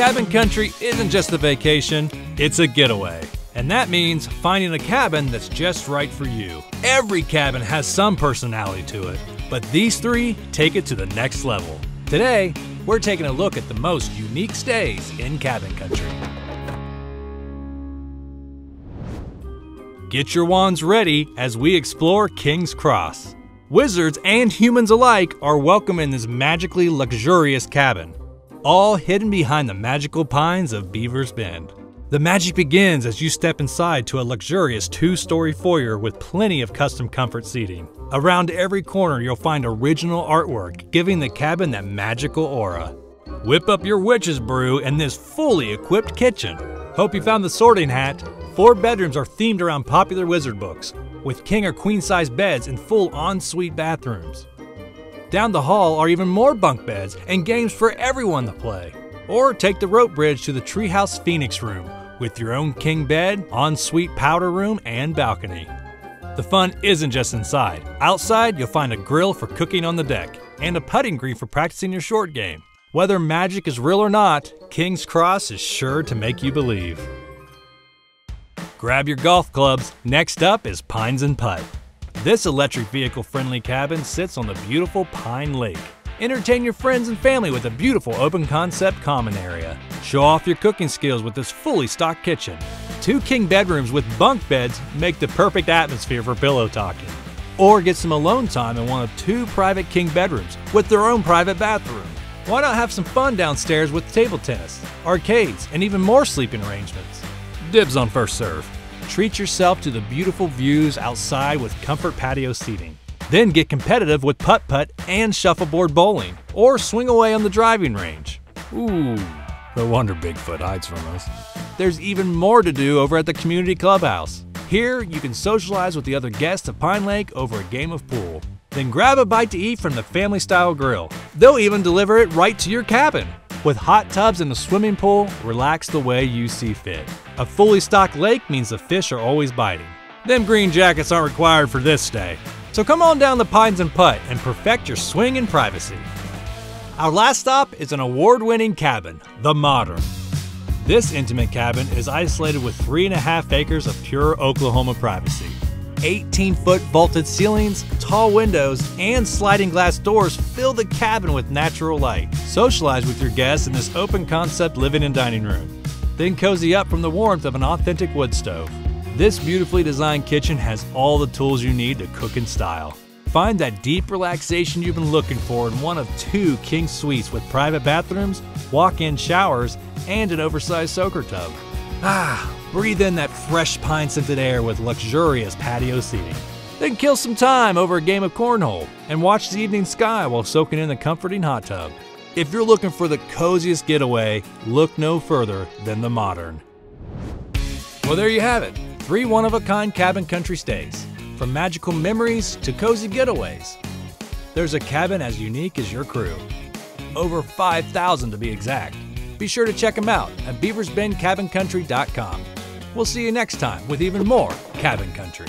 Cabin country isn't just a vacation, it's a getaway. And that means finding a cabin that's just right for you. Every cabin has some personality to it, but these three take it to the next level. Today, we're taking a look at the most unique stays in cabin country. Get your wands ready as we explore King's Cross. Wizards and humans alike are welcome in this magically luxurious cabin, all hidden behind the magical pines of Beavers Bend. The magic begins as you step inside to a luxurious two story foyer with plenty of custom comfort seating. Around every corner, you'll find original artwork, giving the cabin that magical aura. Whip up your witch's brew in this fully equipped kitchen. Hope you found the sorting hat. Four bedrooms are themed around popular wizard books, with king or queen size beds and full ensuite bathrooms. Down the hall are even more bunk beds and games for everyone to play. Or take the rope bridge to the Treehouse Phoenix room with your own king bed, ensuite powder room, and balcony. The fun isn't just inside. Outside, you'll find a grill for cooking on the deck and a putting green for practicing your short game. Whether magic is real or not, King's Cross is sure to make you believe. Grab your golf clubs. Next up is Pines and Putt. This electric vehicle friendly cabin sits on the beautiful Pine Lake. Entertain your friends and family with a beautiful open concept common area. Show off your cooking skills with this fully stocked kitchen. Two king bedrooms with bunk beds make the perfect atmosphere for pillow talking. Or get some alone time in one of two private king bedrooms with their own private bathroom. Why not have some fun downstairs with table tennis, arcades, and even more sleeping arrangements? Dibs on first serve. Treat yourself to the beautiful views outside with comfort patio seating. Then get competitive with putt putt and shuffleboard bowling, or swing away on the driving range. Ooh, no wonder Bigfoot hides from us. There's even more to do over at the community clubhouse. Here, you can socialize with the other guests of Pine Lake over a game of pool. Then grab a bite to eat from the family style grill. They'll even deliver it right to your cabin. With hot tubs and a swimming pool, relax the way you see fit. A fully stocked lake means the fish are always biting. Them green jackets aren't required for this stay. So come on down the Pines and Putt and perfect your swing in privacy. Our last stop is an award winning cabin, The Modern. This intimate cabin is isolated with three and a half acres of pure Oklahoma privacy. 18 foot vaulted ceilings, tall windows, and sliding glass doors fill the cabin with natural light. Socialize with your guests in this open concept living and dining room. Then cozy up from the warmth of an authentic wood stove. This beautifully designed kitchen has all the tools you need to cook in style. Find that deep relaxation you've been looking for in one of two king suites with private bathrooms, walk-in showers, and an oversized soaker tub. Ah, breathe in that fresh pine-scented air with luxurious patio seating. Then kill some time over a game of cornhole and watch the evening sky while soaking in the comforting hot tub. If you're looking for the coziest getaway, look no further than the modern. Well, there you have it three one of a kind cabin country stays, from magical memories to cozy getaways. There's a cabin as unique as your crew. Over 5,000 to be exact. Be sure to check them out at beaversbendcabincountry.com. We'll see you next time with even more Cabin Country.